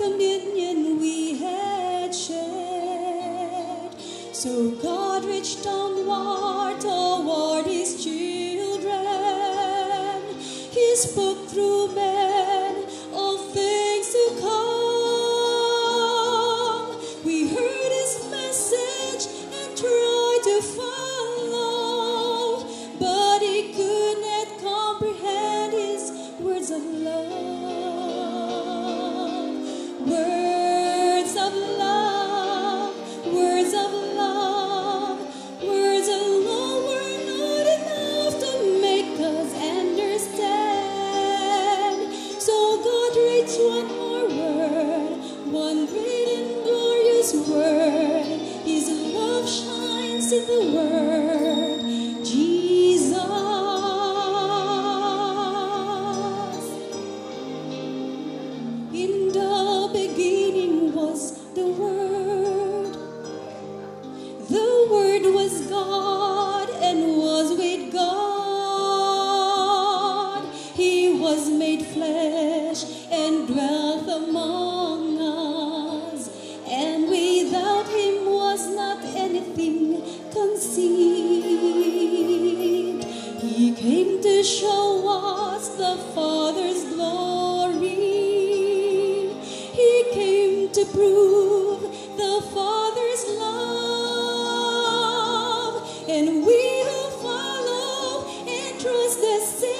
communion we had shared. So God reached onward toward his children. He spoke through men. One more word, one great and glorious word. His love shines in the word, among us. And without Him was not anything conceived. He came to show us the Father's glory. He came to prove the Father's love. And we who follow and trust the Savior